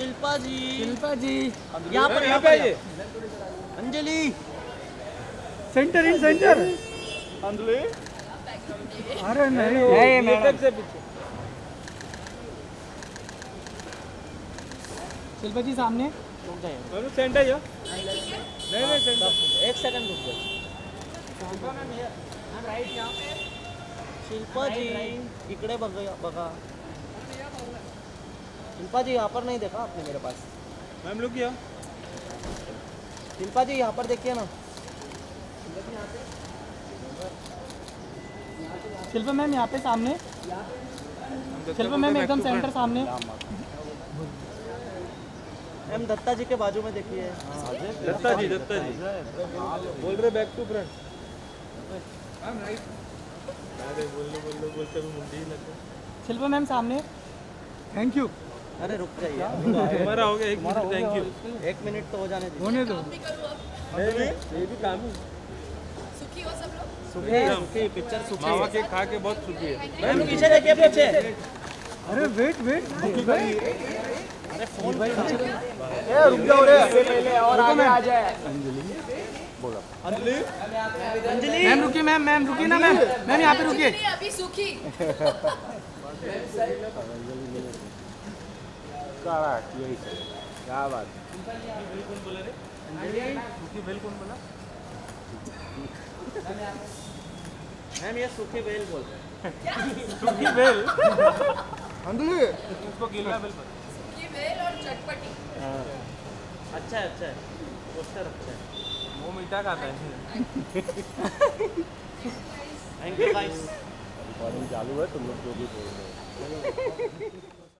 शिल्पा जी। शिल्पा जी। यहाँ पर यहाँ पे Anjali. Centre in centre Anjali. अरे नहीं। नहीं मैडम। से पीछे। शिल्पा जी सामने। रुक जाइए सेंटर या नहीं नहीं सेंटर एक सेकंड रुक जाइए शिल्पा जी इकडे बघा बघा। शिल्पा जी यहाँ पर नहीं देखा आपने मेरे पास? मैम लुक या शिल्पा जी यहाँ पर देखिए ना। शिल्पा मैम यहाँ पे सामने। शिल्पा मैम एकदम सेंटर सामने। मैम दत्ता जी के बाजू में देखिए। दत्ता जी दत्ता जी। बोल रहे बैक टू फ्रंट बोलते मुंडी ही लगता शिल्पा मैम सामने। थैंक यू अरे रुक जाइए। हमारा हो गया एक मिनट थैंक यू एक मिनट तो हो जाने दीजिए। होने दो। ये भी काम ही। सुखी हो सब लोग? सुखी सुखी पिक्चर सुखी। मावा के खा के बहुत सुखी है। मैम पीछे देखिए पीछे। अरे वेट वेट अरे फ़ोन ए रुक जाओ रे पहले और आगे आ जाए अंजलि। बोला। अंजलि? अंजलि। मैम रुकिए मैम मैम रुकिए ना मैम। मैम यहाँ पे रुकिए। अभी सुखी। क्या बात मैम ये सुखी बेल बोल रहे हैं। सुखी बेल अंदर उसको गिल्ला बेल सुखी बेल और चटपटी। अच्छा है। अच्छा है पोस्टर अच्छा है वो मीठा खाता है थैंक यू गाइस चालू है तुम लोग जो भी बोल रहे हो